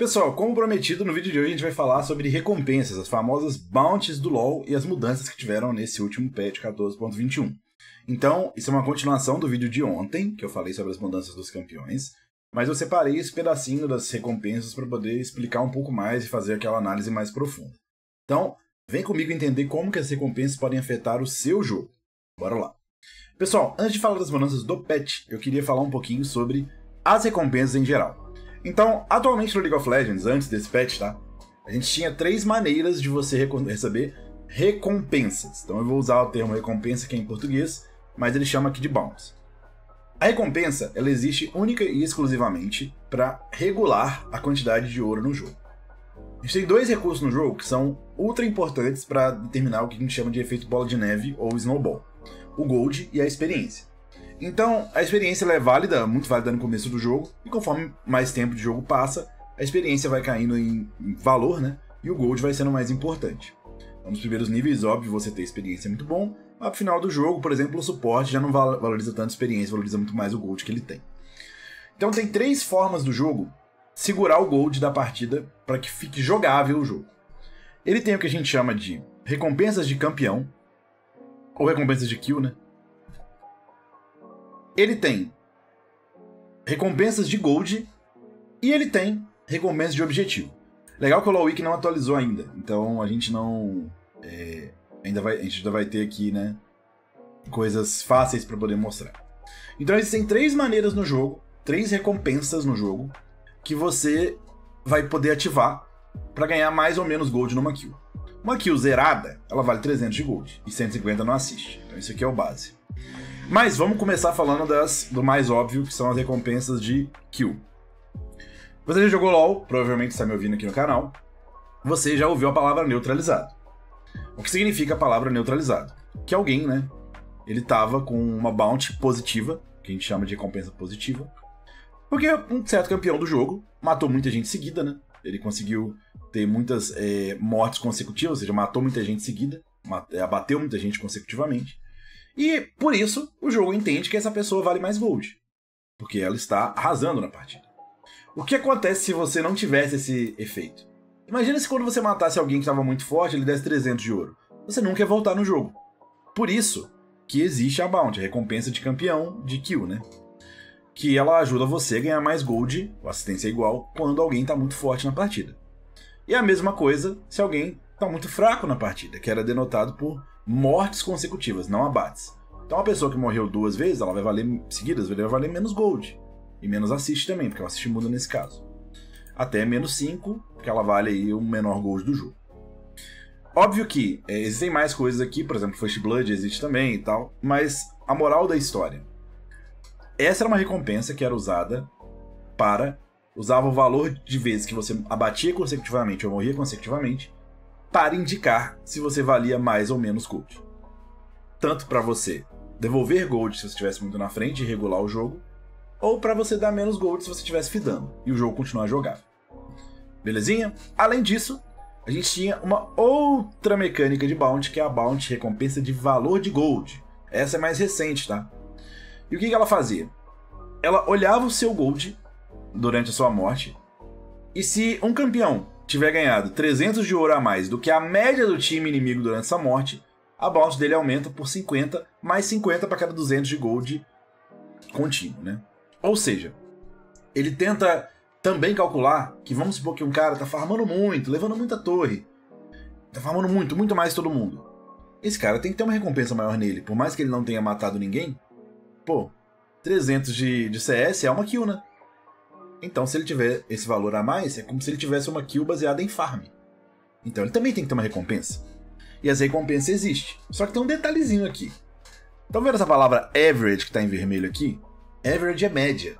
Pessoal, como prometido, no vídeo de hoje a gente vai falar sobre recompensas, as famosas bounties do LoL e as mudanças que tiveram nesse último patch 14.21. Então, isso é uma continuação do vídeo de ontem, que eu falei sobre as mudanças dos campeões, mas eu separei esse pedacinho das recompensas para poder explicar um pouco mais e fazer aquela análise mais profunda. Então, vem comigo entender como que as recompensas podem afetar o seu jogo. Bora lá. Pessoal, antes de falar das mudanças do patch, eu queria falar um pouquinho sobre as recompensas em geral. Então, atualmente no League of Legends, antes desse patch, tá? A gente tinha três maneiras de você receber recompensas. Então eu vou usar o termo recompensa que é em português, mas ele chama aqui de bounties. A recompensa, ela existe única e exclusivamente para regular a quantidade de ouro no jogo. A gente tem dois recursos no jogo que são ultra importantes para determinar o que a gente chama de efeito bola de neve ou snowball: o gold e a experiência. Então, a experiência é válida, muito válida no começo do jogo, e conforme mais tempo de jogo passa, a experiência vai caindo em valor, né? E o gold vai sendo mais importante. Então, nos primeiros níveis, óbvio, você ter experiência é muito bom, mas no final do jogo, por exemplo, o suporte já não valoriza tanto a experiência, valoriza muito mais o gold que ele tem. Então, tem três formas do jogo segurar o gold da partida para que fique jogável o jogo. Ele tem o que a gente chama de recompensas de campeão, ou recompensas de kill, né? Ele tem recompensas de gold e ele tem recompensas de objetivo. Legal que o Lowik não atualizou ainda, então a gente não é, ainda vai a gente ainda vai ter aqui, né, coisas fáceis para poder mostrar. Então existem três maneiras no jogo, três recompensas no jogo que você vai poder ativar para ganhar mais ou menos gold numa kill. Uma kill zerada, ela vale 300 de gold e 150 no assist. Então isso aqui é o base. Mas vamos começar falando das, do mais óbvio, que são as recompensas de kill. Você já jogou LOL, provavelmente está me ouvindo aqui no canal. Você já ouviu a palavra neutralizado. O que significa a palavra neutralizado? Que alguém, né? Ele tava com uma bounty positiva, que a gente chama de recompensa positiva. Porque um certo campeão do jogo matou muita gente seguida, né? Ele conseguiu ter muitas é, mortes consecutivas, ou seja, matou muita gente seguida, abateu muita gente consecutivamente. E por isso o jogo entende que essa pessoa vale mais gold. Porque ela está arrasando na partida. O que acontece se você não tivesse esse efeito? Imagina se quando você matasse alguém que estava muito forte, ele desse 300 de ouro. Você nunca ia voltar no jogo. Por isso que existe a Bounty, a recompensa de campeão de kill, né? Que ela ajuda você a ganhar mais gold, ou assistência igual, quando alguém está muito forte na partida. E a mesma coisa se alguém está muito fraco na partida, que era denotado por mortes consecutivas, não abates. Então uma pessoa que morreu duas vezes, ela vai valer seguidas, vai valer menos gold. E menos assist também, porque o assist muda nesse caso. Até menos 5, que ela vale aí o menor gold do jogo. Óbvio que é, existem mais coisas aqui, por exemplo, First Blood existe também e tal, mas a moral da história. Essa era uma recompensa que era usada para usava o valor de vezes que você abatia consecutivamente ou morria consecutivamente para indicar se você valia mais ou menos gold. Tanto para você devolver gold se você estivesse muito na frente e regular o jogo, ou para você dar menos gold se você estivesse fidando e o jogo continuar jogável. Belezinha? Além disso, a gente tinha uma outra mecânica de bounty, que é a bounty recompensa de valor de gold. Essa é mais recente, tá? E o que, ela fazia? Ela olhava o seu gold durante a sua morte, e se um campeão tiver ganhado 300 de ouro a mais do que a média do time inimigo durante essa morte, a bounty dele aumenta por 50, mais 50 para cada 200 de gold contínuo, né? Ou seja, ele tenta também calcular que vamos supor que um cara tá farmando muito, levando muita torre, tá farmando muito, muito mais todo mundo. Esse cara tem que ter uma recompensa maior nele, por mais que ele não tenha matado ninguém. Pô, 300 de, de CS é uma kill, né? Então, se ele tiver esse valor a mais, é como se ele tivesse uma kill baseada em farm. Então, ele também tem que ter uma recompensa. E essa recompensa existe. Só que tem um detalhezinho aqui. Estão vendo essa palavra average que está em vermelho aqui? Average é média.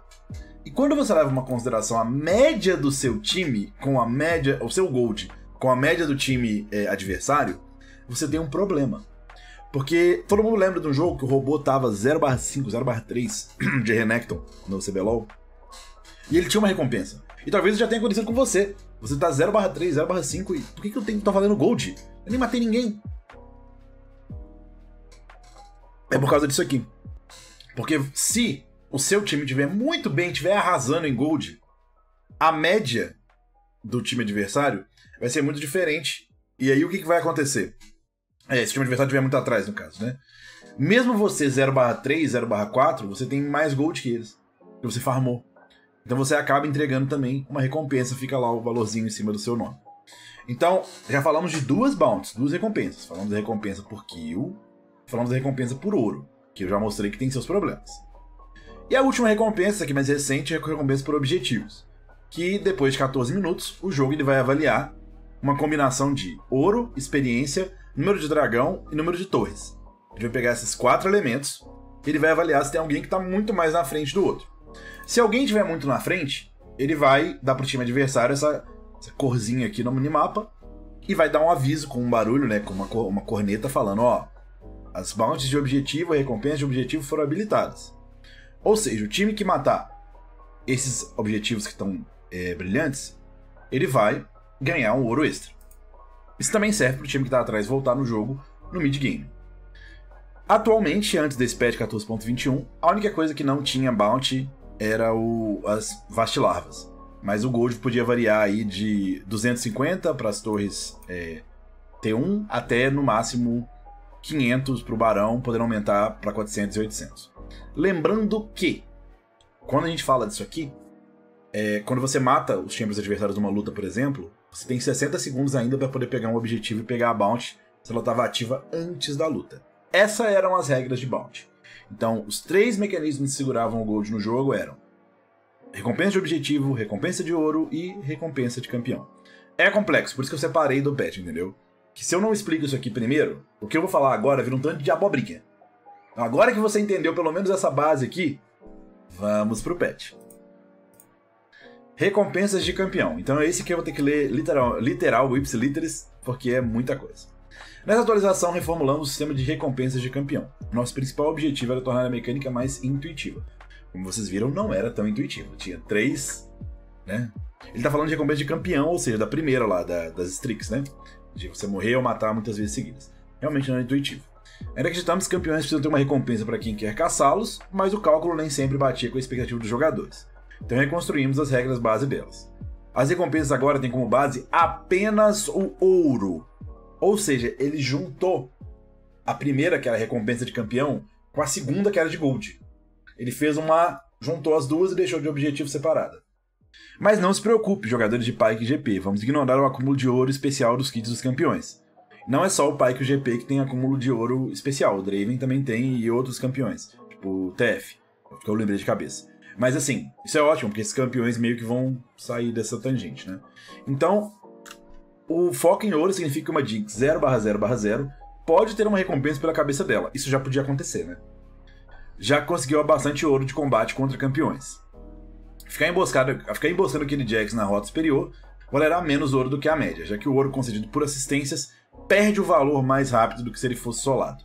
E quando você leva uma consideração a média do seu time com a média, o seu gold, com a média do time é, adversário, você tem um problema. Porque todo mundo lembra de um jogo que o robô tava 0/5, 0/3 de Renekton no CBLOL. E ele tinha uma recompensa. E talvez já tenha acontecido com você. Você tá 0 barra 3, 0 barra 5 e por que, que eu tenho que estar tá valendo gold? Eu nem matei ninguém. É por causa disso aqui. Porque se o seu time estiver muito bem, estiver arrasando em gold, a média do time adversário vai ser muito diferente. E aí o que, que vai acontecer? É, se o time adversário estiver muito atrás, no caso, né? Mesmo você 0/3, 0/4, você tem mais gold que eles. Que você farmou. Então você acaba entregando também uma recompensa, fica lá o valorzinho em cima do seu nome. Então, já falamos de duas bounties, duas recompensas. Falamos da recompensa por kill, falamos da recompensa por ouro, que eu já mostrei que tem seus problemas. E a última recompensa, que é mais recente, é a recompensa por objetivos. Que depois de 14 minutos, o jogo ele vai avaliar uma combinação de ouro, experiência, número de dragão e número de torres. Ele vai pegar esses quatro elementos e ele vai avaliar se tem alguém que está muito mais na frente do outro. Se alguém estiver muito na frente, ele vai dar para o time adversário essa, essa, corzinha aqui no minimapa e vai dar um aviso com um barulho, né, com uma, uma corneta falando, ó, as bounties de objetivo e recompensas de objetivo foram habilitadas. Ou seja, o time que matar esses objetivos que estão é, brilhantes, ele vai ganhar um ouro extra. Isso também serve para o time que está atrás voltar no jogo no mid-game. Atualmente, antes desse patch 14.21, a única coisa que não tinha bounty era o, as vastilarvas. Mas o gold podia variar aí de 250 para as torres é, T1 até no máximo 500 para o barão, podendo aumentar para 400 e 800. Lembrando que, quando a gente fala disso aqui, é, quando você mata os chambers adversários numa luta, por exemplo, você tem 60 segundos ainda para poder pegar um objetivo e pegar a bounty se ela estava ativa antes da luta. Essas eram as regras de Bounty. Então, os três mecanismos que seguravam o Gold no jogo eram recompensa de objetivo, recompensa de ouro e recompensa de campeão. É complexo, por isso que eu separei do patch, entendeu? Que se eu não explico isso aqui primeiro, o que eu vou falar agora vira um tanto de abobrinha. Então, agora que você entendeu pelo menos essa base aqui, vamos pro patch. Recompensas de campeão. Então é esse que eu vou ter que ler literal, literal o ipsiliteris, porque é muita coisa. Nessa atualização, reformulamos o sistema de recompensas de campeão. Nosso principal objetivo era tornar a mecânica mais intuitiva. Como vocês viram, não era tão intuitivo. Tinha três, né? Ele tá falando de recompensa de campeão, ou seja, da primeira lá, da, das Strix, né? De você morrer ou matar muitas vezes seguidas. Realmente não é intuitivo. Ainda acreditamos que campeões precisam ter uma recompensa para quem quer caçá-los, mas o cálculo nem sempre batia com a expectativa dos jogadores. Então reconstruímos as regras base delas. As recompensas agora têm como base apenas o ouro, ou seja, ele juntou a primeira, que era a recompensa de campeão, com a segunda, que era de gold. Ele fez uma. juntou as duas e deixou de objetivo separada. Mas não se preocupe, jogadores de Pike e GP, vamos ignorar o acúmulo de ouro especial dos kits dos campeões. Não é só o Pike o GP que tem acúmulo de ouro especial, o Draven também tem e outros campeões, tipo o TF, que eu lembrei de cabeça. Mas assim, isso é ótimo, porque esses campeões meio que vão sair dessa tangente, né? Então, o foco em ouro significa que uma Jinx 0/0/0 pode ter uma recompensa pela cabeça dela. Isso já podia acontecer, né? Já conseguiu bastante ouro de combate contra campeões. Ficar emboscado, ficar emboscando aquele Jax na rota superior valerá menos ouro do que a média, já que o ouro concedido por assistências perde o valor mais rápido do que se ele fosse solado.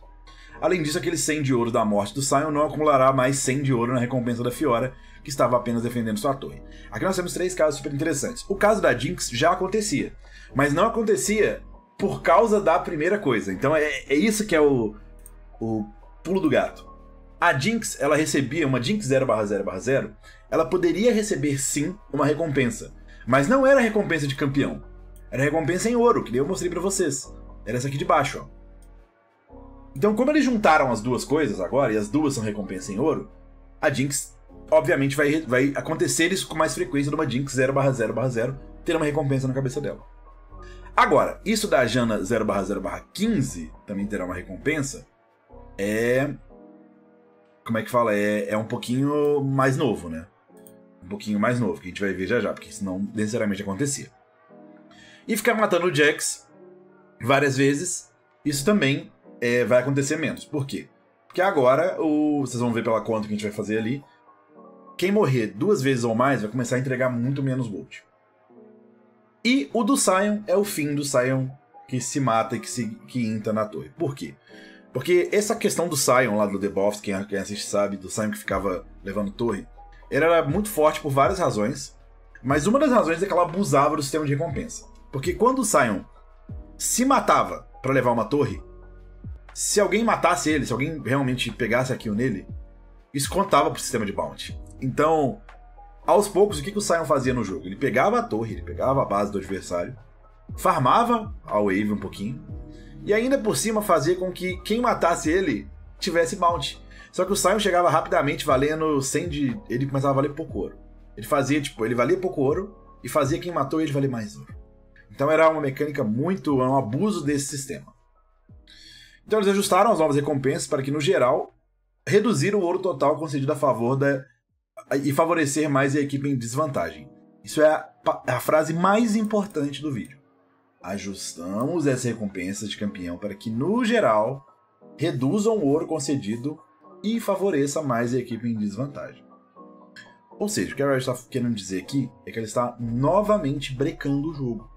Além disso, aquele 100 de ouro da morte do Sion não acumulará mais 100 de ouro na recompensa da Fiora, que estava apenas defendendo sua torre. Aqui nós temos três casos super interessantes. O caso da Jinx já acontecia, mas não acontecia por causa da primeira coisa. Então é, é isso que é o, o pulo do gato. A Jinx, ela recebia uma Jinx 0/0/0, ela poderia receber sim uma recompensa, mas não era recompensa de campeão. Era recompensa em ouro, que eu mostrei para vocês. Era essa aqui de baixo, ó. Então, como eles juntaram as duas coisas agora, e as duas são recompensa em ouro, a Jinx, obviamente, vai, vai acontecer isso com mais frequência numa Jinx 0/0/0 ter uma recompensa na cabeça dela. Agora, isso da Jana 0/0/15 também terá uma recompensa, é. Como é que fala? É, é um pouquinho mais novo, né? Um pouquinho mais novo, que a gente vai ver já já, porque isso não necessariamente acontecia. E ficar matando o Jax várias vezes, isso também é, vai acontecer menos. Por quê? Porque agora, o, vocês vão ver pela conta que a gente vai fazer ali, quem morrer duas vezes ou mais vai começar a entregar muito menos gold. E o do Sion é o fim do Sion que se mata e que, se, que entra na torre. Por quê? Porque essa questão do Sion lá do The quem, quem assiste sabe, do Sion que ficava levando torre, ele era muito forte por várias razões, mas uma das razões é que ela abusava do sistema de recompensa. Porque quando o Sion se matava para levar uma torre, se alguém matasse ele, se alguém realmente pegasse aquilo nele, isso contava pro sistema de bounty. Então, Aos poucos, o que, que o Sion fazia no jogo? Ele pegava a torre, ele pegava a base do adversário, farmava a wave um pouquinho, e ainda por cima fazia com que quem matasse ele tivesse mount. Só que o Sion chegava rapidamente valendo 100 de. Ele começava a valer pouco ouro. Ele fazia, tipo, ele valia pouco ouro e fazia quem matou ele valer mais ouro. Então era uma mecânica muito. um abuso desse sistema. Então eles ajustaram as novas recompensas para que, no geral, reduzir o ouro total concedido a favor da e favorecer mais a equipe em desvantagem. Isso é a, a frase mais importante do vídeo. Ajustamos essa recompensa de campeão para que, no geral, reduzam o ouro concedido e favoreça mais a equipe em desvantagem. Ou seja, o que a Riot está querendo dizer aqui é que ela está novamente brecando o jogo.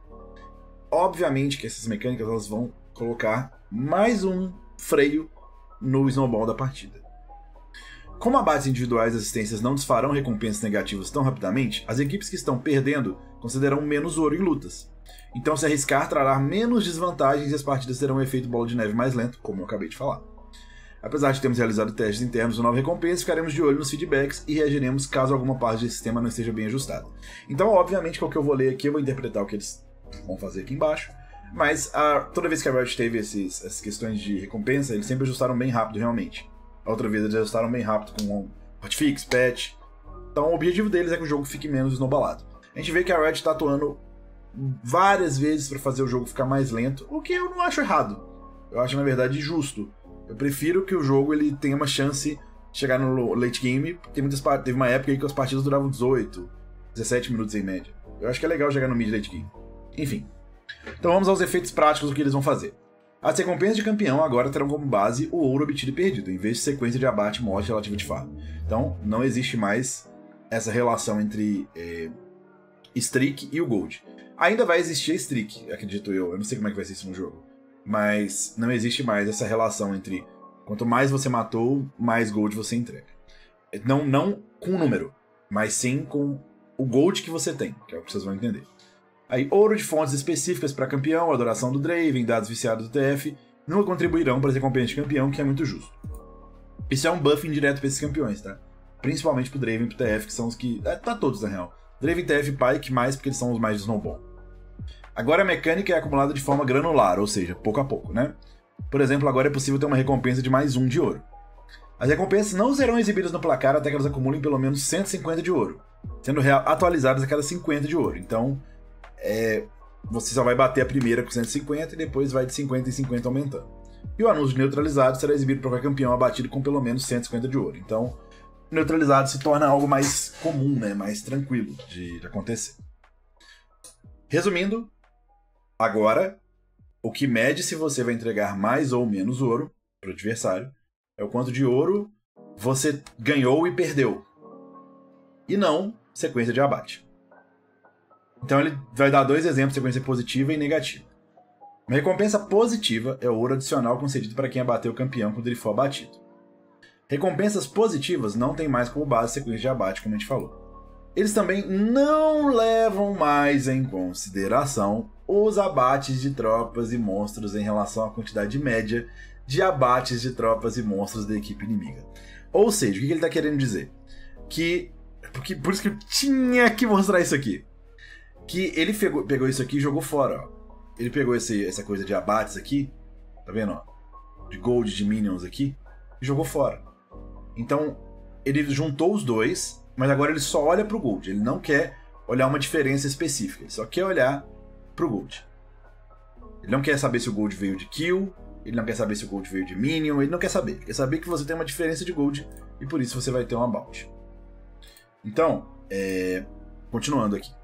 Obviamente que essas mecânicas elas vão colocar mais um freio no snowball da partida. Como abates individuais e assistências não desfarão recompensas negativas tão rapidamente, as equipes que estão perdendo considerarão menos ouro em lutas. Então, se arriscar trará menos desvantagens e as partidas terão um efeito bola de neve mais lento, como eu acabei de falar. Apesar de termos realizado testes internos de nova recompensa, ficaremos de olho nos feedbacks e reagiremos caso alguma parte desse sistema não esteja bem ajustada. Então, obviamente, o que eu vou ler aqui, eu vou interpretar o que eles vão fazer aqui embaixo. Mas a, toda vez que a Riot teve esses, essas questões de recompensa, eles sempre ajustaram bem rápido, realmente. A outra vez eles ajustaram bem rápido com hotfix, patch. Então o objetivo deles é que o jogo fique menos snowballado. A gente vê que a Riot está atuando várias vezes para fazer o jogo ficar mais lento, o que eu não acho errado. Eu acho, na verdade, justo. Eu prefiro que o jogo ele tenha uma chance de chegar no late game. Tem muitas, teve uma época aí que as partidas duravam 18, 17 minutos em média. Eu acho que é legal chegar no mid late game. Enfim. Então vamos aos efeitos práticos do que eles vão fazer. As recompensas de campeão agora terão como base o ouro obtido e perdido, em vez de sequência de abate, morte relativa de farm. Então, não existe mais essa relação entre é, streak e o gold. Ainda vai existir streak, acredito eu. Eu não sei como é que vai ser isso no jogo. Mas não existe mais essa relação entre quanto mais você matou, mais gold você entrega. Não, não com o número, mas sim com o gold que você tem, que é o que vocês vão entender. Aí, ouro de fontes específicas para campeão, adoração do Draven, dados viciados do TF, nunca contribuirão para as recompensas de campeão, que é muito justo. Isso é um buff indireto para esses campeões, tá? Principalmente pro Draven e pro TF, que são os que. É, tá todos, na real. Draven, TF e Pyke mais porque eles são os mais de Snowball. Agora a mecânica é acumulada de forma granular, ou seja, pouco a pouco, né? Por exemplo, agora é possível ter uma recompensa de mais um de ouro. As recompensas não serão exibidas no placar até que elas acumulem pelo menos 150 de ouro, sendo atualizadas a cada 50 de ouro. Então, é, você só vai bater a primeira com 150 e depois vai de 50 em 50 aumentando. E o anúncio neutralizado será exibido para qualquer campeão abatido com pelo menos 150 de ouro. Então, neutralizado se torna algo mais comum, né? mais tranquilo de, de acontecer. Resumindo, agora, o que mede se você vai entregar mais ou menos ouro para o adversário é o quanto de ouro você ganhou e perdeu. E não sequência de abate. Então ele vai dar dois exemplos de sequência positiva e negativa. Uma recompensa positiva é o ouro adicional concedido para quem abateu o campeão quando ele for abatido. Recompensas positivas não tem mais como base sequência de abate, como a gente falou. Eles também não levam mais em consideração os abates de tropas e monstros em relação à quantidade média de abates de tropas e monstros da equipe inimiga. Ou seja, o que ele está querendo dizer? Que. Porque, por isso que eu tinha que mostrar isso aqui que ele pegou, pegou isso aqui e jogou fora, ó. Ele pegou esse, essa coisa de abates aqui, tá vendo, ó? De gold, de minions aqui, e jogou fora. Então, ele juntou os dois, mas agora ele só olha pro gold. Ele não quer olhar uma diferença específica, ele só quer olhar pro gold. Ele não quer saber se o gold veio de kill, ele não quer saber se o gold veio de minion, ele não quer saber. Ele quer saber que você tem uma diferença de gold e por isso você vai ter um about. Então, é... continuando aqui.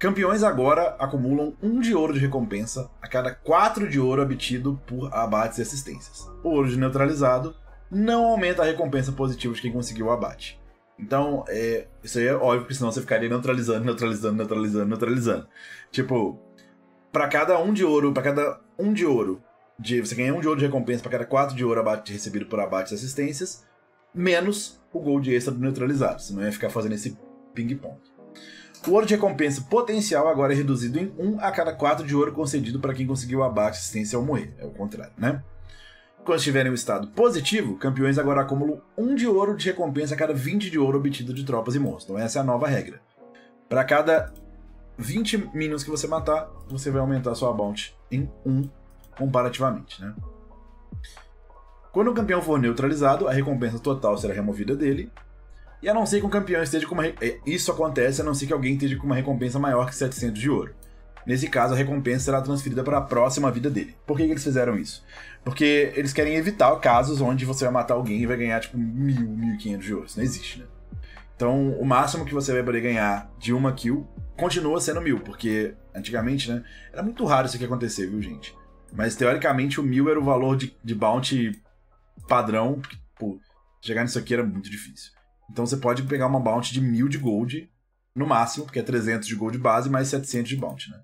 Campeões agora acumulam um de ouro de recompensa a cada quatro de ouro obtido por abates e assistências. O ouro de neutralizado não aumenta a recompensa positiva de quem conseguiu o abate. Então, é, isso aí é óbvio, porque senão você ficaria neutralizando, neutralizando, neutralizando, neutralizando. Tipo, para cada um de ouro, para cada um de ouro, de, você ganha um de ouro de recompensa para cada quatro de ouro abate recebido por abates e assistências, menos o gold extra do neutralizado. Senão ia ficar fazendo esse ping-pong. O ouro de recompensa potencial agora é reduzido em 1 a cada 4 de ouro concedido para quem conseguiu abate assistência ao morrer. É o contrário, né? Quando estiverem em um estado positivo, campeões agora acumulam 1 de ouro de recompensa a cada 20 de ouro obtido de tropas e monstros. Então essa é a nova regra. Para cada 20 minions que você matar, você vai aumentar sua bounty em 1 comparativamente, né? Quando o campeão for neutralizado, a recompensa total será removida dele. E a não ser que o campeão esteja com uma. É, isso acontece a não ser que alguém esteja com uma recompensa maior que 700 de ouro. Nesse caso, a recompensa será transferida para a próxima vida dele. Por que, que eles fizeram isso? Porque eles querem evitar casos onde você vai matar alguém e vai ganhar tipo mil, mil quinhentos de ouro. Isso não existe, né? Então, o máximo que você vai poder ganhar de uma kill continua sendo mil, porque antigamente, né? Era muito raro isso aqui acontecer, viu, gente? Mas teoricamente o mil era o valor de, de bounty padrão, pô, chegar nisso aqui era muito difícil. Então você pode pegar uma bounty de mil de gold, no máximo, porque é 300 de gold base mais 700 de bounty, né?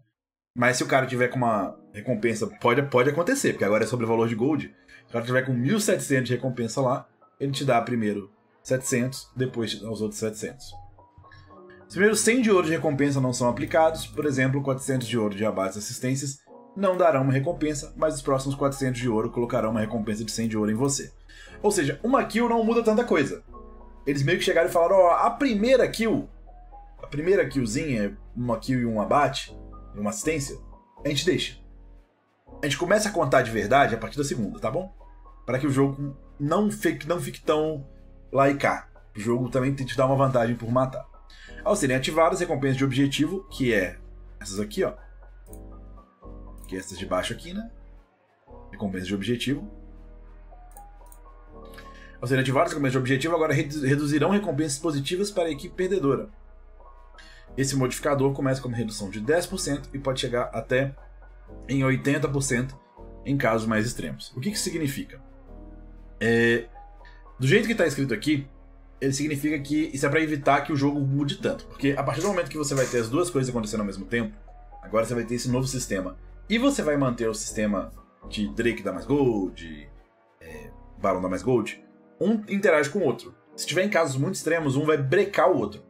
Mas se o cara tiver com uma recompensa, pode, pode acontecer, porque agora é sobre o valor de gold. Se o cara tiver com 1.700 de recompensa lá, ele te dá primeiro 700, depois te dá os outros 700. Os primeiros 100 de ouro de recompensa não são aplicados, por exemplo, 400 de ouro de abates e assistências não darão uma recompensa, mas os próximos 400 de ouro colocarão uma recompensa de 100 de ouro em você. Ou seja, uma kill não muda tanta coisa. Eles meio que chegaram e falaram: ó, a primeira kill, a primeira killzinha, uma kill e um abate, uma assistência, a gente deixa. A gente começa a contar de verdade a partir da segunda, tá bom? Para que o jogo não fique, não fique tão lá e cá. O jogo também te dá uma vantagem por matar. Ao serem ativadas, recompensas de objetivo, que é essas aqui, ó. Que é essas de baixo aqui, né? Recompensas de objetivo. Ao serem ativadas, recompensas de objetivo agora reduzirão recompensas positivas para a equipe perdedora. Esse modificador começa com uma redução de 10% e pode chegar até em 80% em casos mais extremos. O que isso significa? É, do jeito que está escrito aqui, ele significa que isso é para evitar que o jogo mude tanto. Porque a partir do momento que você vai ter as duas coisas acontecendo ao mesmo tempo, agora você vai ter esse novo sistema. E você vai manter o sistema de Drake dá mais gold, é, Baron dá mais gold. Um interage com o outro. Se tiver em casos muito extremos, um vai brecar o outro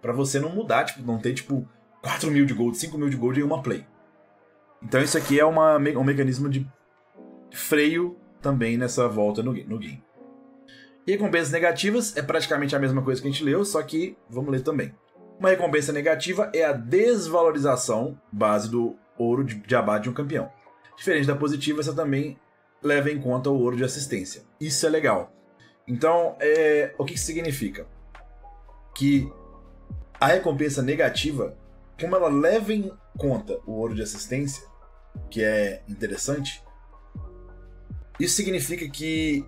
para você não mudar, tipo, não ter, tipo, 4 mil de gold, 5 mil de gold em uma play. Então isso aqui é uma, um mecanismo de freio também nessa volta no, no game. E recompensas negativas é praticamente a mesma coisa que a gente leu, só que vamos ler também. Uma recompensa negativa é a desvalorização base do ouro de, de abate de um campeão. Diferente da positiva, essa também leva em conta o ouro de assistência. Isso é legal. Então, é, o que isso significa? Que a recompensa negativa, como ela leva em conta o ouro de assistência, que é interessante, isso significa que.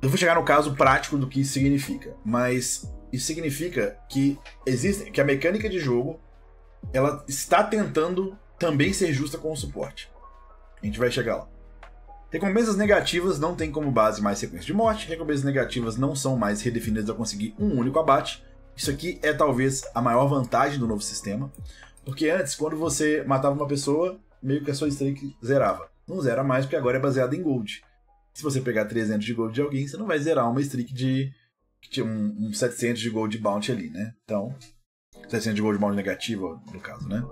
Eu vou chegar no caso prático do que isso significa, mas isso significa que existe. que a mecânica de jogo ela está tentando também ser justa com o suporte. A gente vai chegar lá. Recompensas negativas não tem como base mais sequência de morte, recompensas negativas não são mais redefinidas a conseguir um único abate, isso aqui é talvez a maior vantagem do novo sistema, porque antes, quando você matava uma pessoa, meio que a sua streak zerava. Não zera mais, porque agora é baseado em gold. Se você pegar 300 de gold de alguém, você não vai zerar uma streak de, de um, um 700 de gold bounty ali, né? Então, 700 de gold bounty negativa, no caso, né?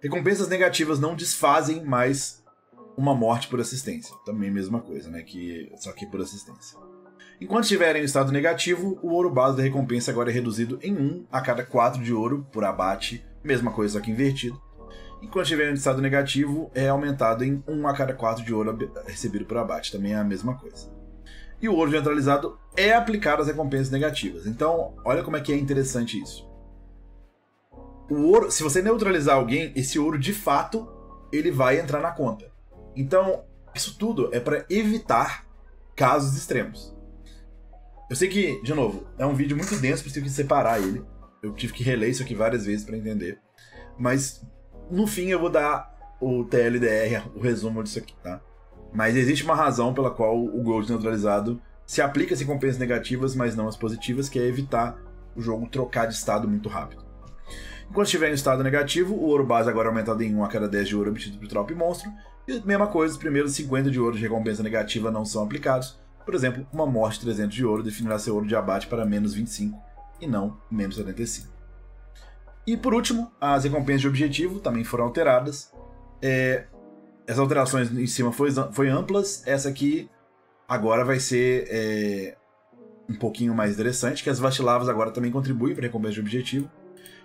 Recompensas negativas não desfazem mais uma morte por assistência. Também mesma coisa, né? Que, só que por assistência. Enquanto estiverem em estado negativo, o ouro base da recompensa agora é reduzido em 1 a cada 4 de ouro por abate, mesma coisa só que invertido. Enquanto estiver em estado negativo, é aumentado em 1 a cada 4 de ouro recebido por abate, também é a mesma coisa. E o ouro neutralizado é aplicado às recompensas negativas. Então, olha como é que é interessante isso. O ouro, se você neutralizar alguém, esse ouro de fato ele vai entrar na conta. Então, isso tudo é para evitar casos extremos. Eu sei que, de novo, é um vídeo muito denso, preciso que separar ele. Eu tive que reler isso aqui várias vezes para entender. Mas, no fim, eu vou dar o TLDR, o resumo disso aqui, tá? Mas existe uma razão pela qual o Gold neutralizado se aplica as recompensas negativas, mas não as positivas, que é evitar o jogo trocar de estado muito rápido. Enquanto estiver em estado negativo, o ouro base agora é aumentado em 1 a cada 10 de ouro obtido tropa e monstro. E mesma coisa, os primeiros 50 de ouro de recompensa negativa não são aplicados, por exemplo, uma morte de 300 de ouro definirá seu ouro de abate para menos 25 e não menos 75. E por último, as recompensas de objetivo também foram alteradas. É, essas alterações em cima foi, foi amplas, essa aqui agora vai ser é, um pouquinho mais interessante, que as Vastilavas agora também contribuem para a recompensa de objetivo.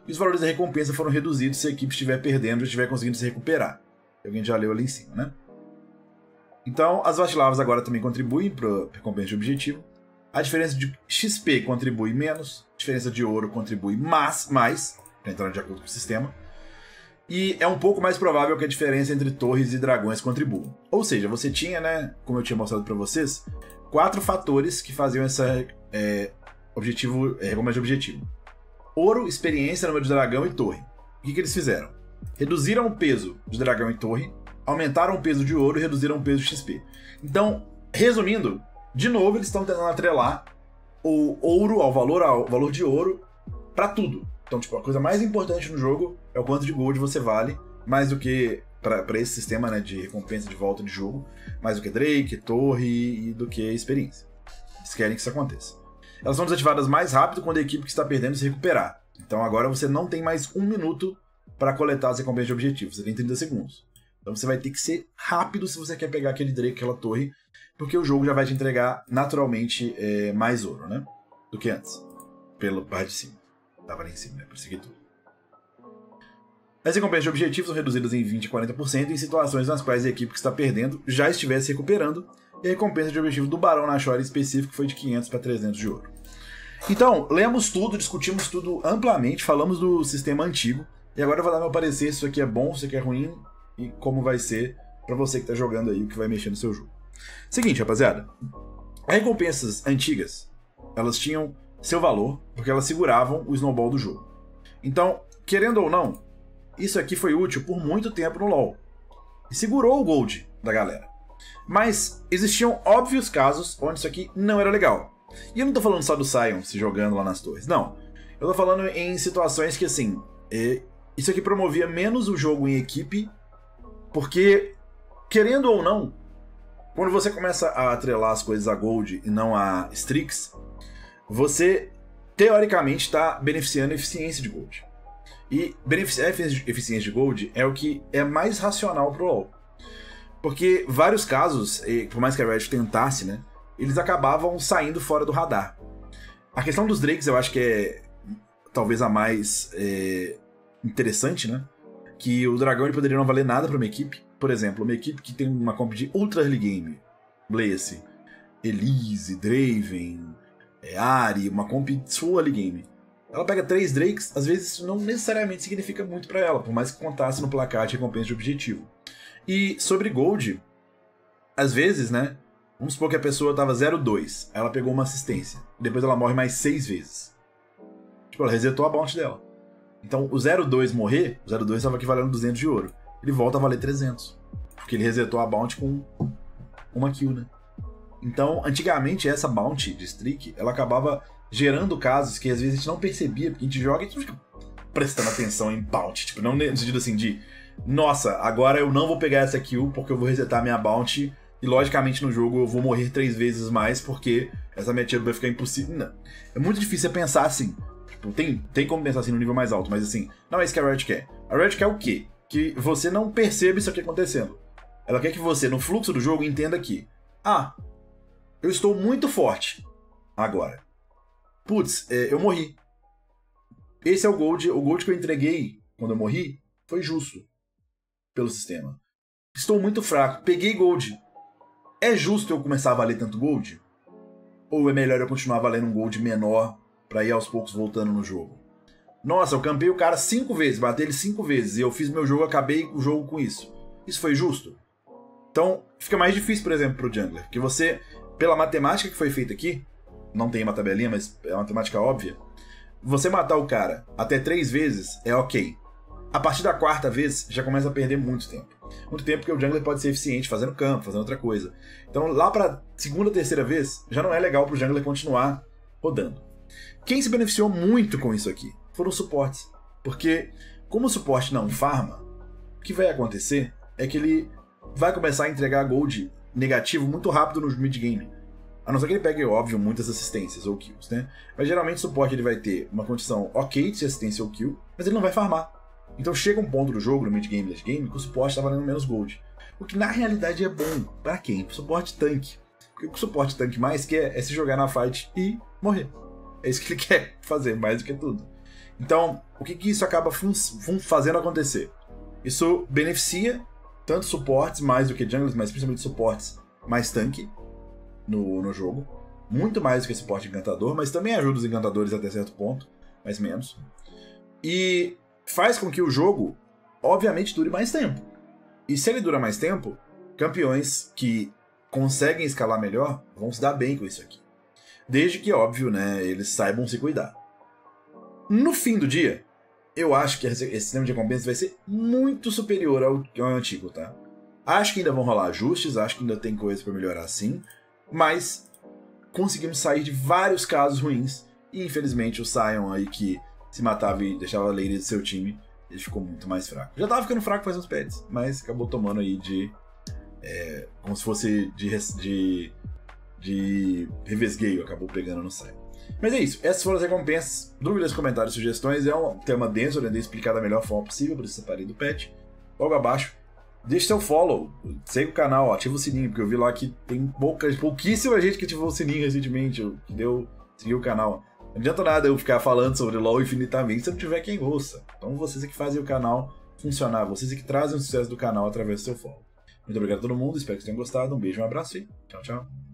E os valores da recompensa foram reduzidos se a equipe estiver perdendo ou estiver conseguindo se recuperar. Alguém já leu ali em cima, né? Então, as Vastilavas agora também contribuem para a recompensa de objetivo. A diferença de XP contribui menos, a diferença de ouro contribui mais, mais para entrar de acordo com o sistema. E é um pouco mais provável que a diferença entre torres e dragões contribua. Ou seja, você tinha, né, como eu tinha mostrado para vocês, quatro fatores que faziam essa é, objetivo, é, recompensa de objetivo: ouro, experiência, número de dragão e torre. O que, que eles fizeram? Reduziram o peso de dragão e torre, aumentaram o peso de ouro e reduziram o peso de XP. Então, resumindo, de novo eles estão tentando atrelar o ouro ao valor, ao valor de ouro para tudo. Então, tipo, a coisa mais importante no jogo é o quanto de gold você vale, mais do que para esse sistema né, de recompensa de volta de jogo, mais do que Drake, Torre e do que experiência. Eles querem que isso aconteça. Elas são desativadas mais rápido quando a equipe que está perdendo se recuperar. Então agora você não tem mais um minuto para coletar as recompensas de objetivo, você tem 30 segundos. Então você vai ter que ser rápido se você quer pegar aquele Drake, aquela torre, porque o jogo já vai te entregar naturalmente é, mais ouro, né? Do que antes. Pelo parte de cima. Tava ali em cima, né? Persegui tudo. As recompensas de objetivos são reduzidas em 20% e 40% em situações nas quais a equipe que está perdendo já estivesse recuperando, e a recompensa de objetivo do Barão na Shore específico foi de 500 para 300 de ouro. Então, lemos tudo, discutimos tudo amplamente, falamos do sistema antigo, e agora eu vou dar meu parecer se isso aqui é bom, se isso aqui é ruim, e como vai ser para você que está jogando aí, o que vai mexer no seu jogo. Seguinte, rapaziada, as recompensas antigas, elas tinham seu valor, porque elas seguravam o snowball do jogo. Então, querendo ou não, isso aqui foi útil por muito tempo no LoL. E segurou o gold da galera. Mas existiam óbvios casos onde isso aqui não era legal. E eu não tô falando só do Sion se jogando lá nas torres, não. Eu tô falando em situações que, assim, é, isso aqui promovia menos o jogo em equipe, porque, querendo ou não, quando você começa a atrelar as coisas a Gold e não a Strix, você teoricamente está beneficiando a eficiência de Gold. E a eficiência de Gold é o que é mais racional pro LoL. Porque vários casos, por mais que a Red tentasse, né, eles acabavam saindo fora do radar. A questão dos Drakes eu acho que é talvez a mais é, interessante, né? Que o dragão ele poderia não valer nada para uma equipe. Por exemplo, uma equipe que tem uma comp de Ultra Early Game, Blaze, Elise, Draven, é, Ari, uma comp full early game. Ela pega três Drakes, às vezes isso não necessariamente significa muito para ela, por mais que contasse no placar de recompensa de objetivo. E sobre Gold, às vezes, né? Vamos supor que a pessoa tava 0-2, ela pegou uma assistência, depois ela morre mais seis vezes. Tipo, ela resetou a bounty dela. Então, o 0-2 morrer, o 0-2 estava equivalendo a 200 de ouro. Ele volta a valer 300. Porque ele resetou a bounty com uma kill, né? Então, antigamente, essa bounty de streak, ela acabava gerando casos que às vezes a gente não percebia, porque a gente joga e a gente fica prestando atenção em bounty. Tipo, não no sentido assim de, nossa, agora eu não vou pegar essa kill porque eu vou resetar minha bounty e logicamente no jogo eu vou morrer três vezes mais porque essa minha tira vai ficar impossível. Não. É muito difícil pensar assim. Tipo, tem, tem como pensar assim no nível mais alto, mas assim, não é isso que a Red quer. A Red quer o quê? Que você não perceba isso aqui acontecendo. Ela quer que você, no fluxo do jogo, entenda que, ah, eu estou muito forte agora. Putz, é, eu morri. Esse é o gold. O gold que eu entreguei quando eu morri foi justo pelo sistema. Estou muito fraco. Peguei gold. É justo eu começar a valer tanto gold? Ou é melhor eu continuar valendo um gold menor para ir aos poucos voltando no jogo? Nossa, eu campei o cara cinco vezes, batei ele cinco vezes e eu fiz meu jogo, acabei o jogo com isso. Isso foi justo? Então, fica mais difícil, por exemplo, pro jungler, que você, pela matemática que foi feita aqui, não tem uma tabelinha, mas é uma matemática óbvia. Você matar o cara até três vezes é ok. A partir da quarta vez já começa a perder muito tempo. Muito tempo porque o jungler pode ser eficiente fazendo campo, fazendo outra coisa. Então lá pra segunda, terceira vez já não é legal pro jungler continuar rodando. Quem se beneficiou muito com isso aqui foram os suportes. Porque, como o suporte não farma, o que vai acontecer é que ele vai começar a entregar gold negativo muito rápido no mid-game. A não ser que ele pegue, óbvio, muitas assistências ou kills, né? Mas geralmente o suporte ele vai ter uma condição ok de assistência ou kill, mas ele não vai farmar. Então chega um ponto do jogo, no mid-game, late game, que o suporte tá valendo menos gold. O que na realidade é bom. para quem? Pro suporte tanque. Porque o que o suporte tanque mais quer é se jogar na fight e morrer. É isso que ele quer fazer, mais do que tudo. Então, o que, que isso acaba fazendo acontecer? Isso beneficia tanto suportes mais do que jungles, mas principalmente suportes mais tanque no, no jogo. Muito mais do que suporte encantador, mas também ajuda os encantadores até certo ponto, mais menos. E faz com que o jogo, obviamente, dure mais tempo. E se ele dura mais tempo, campeões que conseguem escalar melhor vão se dar bem com isso aqui. Desde que, óbvio, né, eles saibam se cuidar. No fim do dia, eu acho que esse sistema de recompensa vai ser muito superior ao, ao antigo, tá? Acho que ainda vão rolar ajustes, acho que ainda tem coisa para melhorar sim, mas conseguimos sair de vários casos ruins e infelizmente o Sion aí que se matava e deixava a Lady do seu time, ele ficou muito mais fraco. Já tava ficando fraco faz uns pets, mas acabou tomando aí de. É, como se fosse de, de, de revesgueio, acabou pegando no Sion. Mas é isso, essas foram as recompensas. Dúvidas, comentários, sugestões. É um tema denso, eu tentei explicar da melhor forma possível, por isso separei do pet. Logo abaixo, deixe seu follow, segue o canal, ativa o sininho, porque eu vi lá que tem pouca, pouquíssima gente que ativou o sininho recentemente, que deu, seguiu o canal. Não adianta nada eu ficar falando sobre LoL infinitamente se não tiver quem ouça. Então vocês é que fazem o canal funcionar, vocês é que trazem o sucesso do canal através do seu follow. Muito obrigado a todo mundo, espero que vocês tenham gostado. Um beijo, um abraço e tchau, tchau.